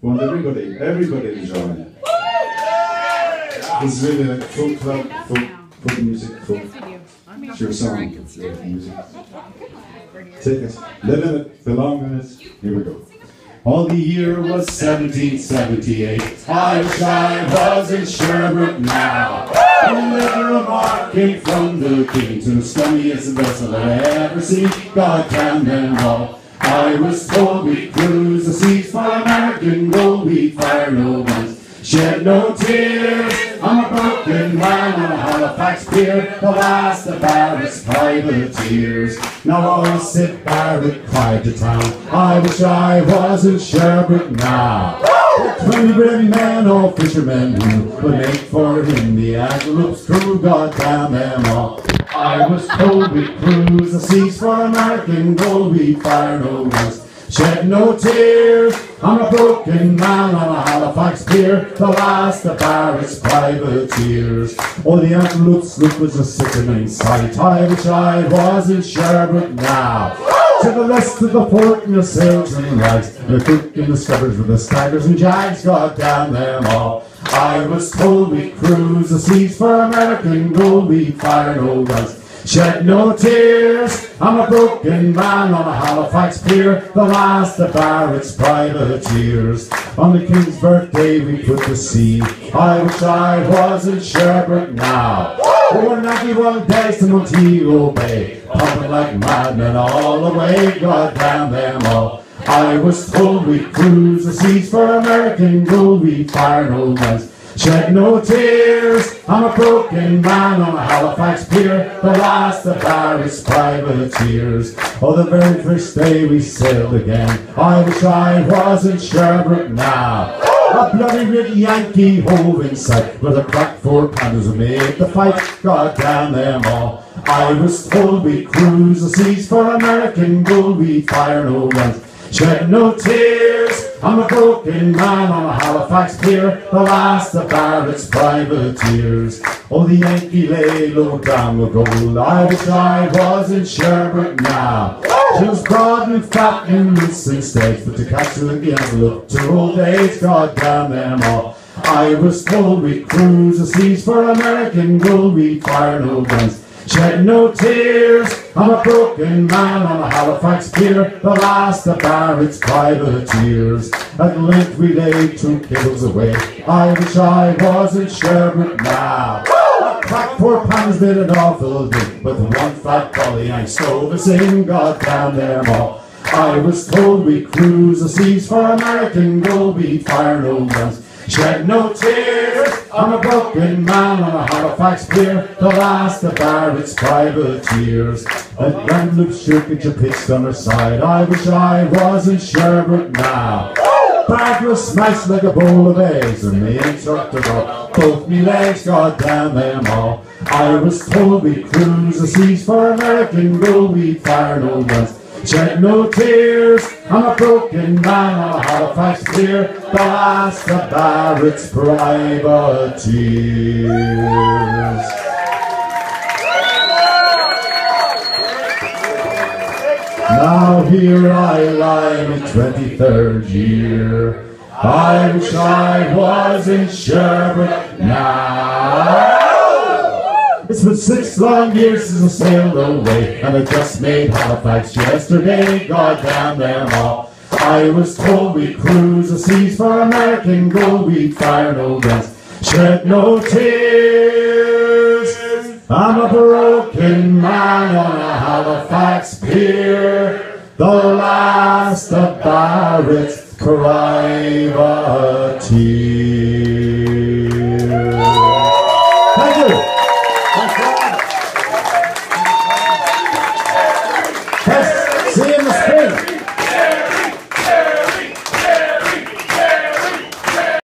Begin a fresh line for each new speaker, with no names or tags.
Want everybody, everybody to join. This is really like folk club, folk, folk music, folk. It's your song. It's your music. Take it, live in it, belong in it. Here we go. All the year was 1778. I wish I was in Sherbrooke now. A letter of marque came from the king to the scummiest vessel I've ever seen. God damn them all. I was told we'd cruise the seas for American gold. We'd fire no guns, shed no tears. I'm a broken man on a Halifax pier, the last of Barrett's privateers. Now Elcid Barrett cried to town. I wish I was in Sherbrooke now. Twenty brave men, all fishermen who would make for him the Antelope's crew, God damn them all. I was told we'd cruise the seas for American gold, we'd fire no guns, shed no tears. I'm a broken man on a Halifax pier, the last of Barrett's privateers. Oh, the Antelope sloop was a sickening sight. I wish I was in Sherbrooke now. To the rest of the port and the sails and the lights, the cook and the scuppers with the staggers and jags, God damn them all. I was told we'd cruise the seas for American gold, we'd fire no guns, shed no tears. I'm a broken man on a Halifax pier, the last of Barrett's privateers. On the King's birthday we put to sea. I wish I was in Sherbrooke now. Over 91 days to Montego Bay, pumping like madmen all the way, God damn them all. I was told we'd cruise the seas for American gold, we'd fire no guns, shed no tears. I'm a broken man on a Halifax pier, the last of Barrett's privateers. Oh, the very first day we sailed again, I wish I was in Sherbrooke now. A bloody red Yankee hove in sight with a crack four pounders made the fight. God damn them all. I was told we'd cruise the seas for American gold, we'd fire no guns, shed no tears. I'm a broken man on a Halifax pier, the last of Barrett's privateers. Oh, the Yankee lay low down with gold. I wish I was in Sherbrooke now. She was broad and fat and and steaks, but to catch her in the Antelope to old age, God damn them all. I was told we'd cruise the seas for American gold, we'd fire no guns, shed no tears. I'm a broken man on a Halifax pier, the last of Barrett's privateers. At length we lay two cables away. I wish I was in Sherbrooke now. Crack four pounds did an awful bit, with one fat belly I stole the same, God damn them all. I was told we'd cruise the seas for American gold, we'd fire no guns, shed no tears. I'm a broken man on a Halifax pier, the last of Barrett's privateers. A Granloop shirkage a pitched on her side, I wish I was in Sherbrooke now. Back was smashed like a bowl of eggs, and me and truck. Both me legs, god damn them all. I was told we'd cruise the seas for American gold, we'd fire no guns, shed no tears. I'm a broken man on a Halifax pier, the last of Barrett's privateers. Now here I lie in the 23rd year. I wish I was in Sherbrooke now. It's been six long years since I sailed away, and I just made Halifax yesterday. God damn them all. I was told we'd cruise the seas for American gold, we'd fire no guns, shed no tears. I'm a broken man on a Halifax pier, the last of Barrett's privateers.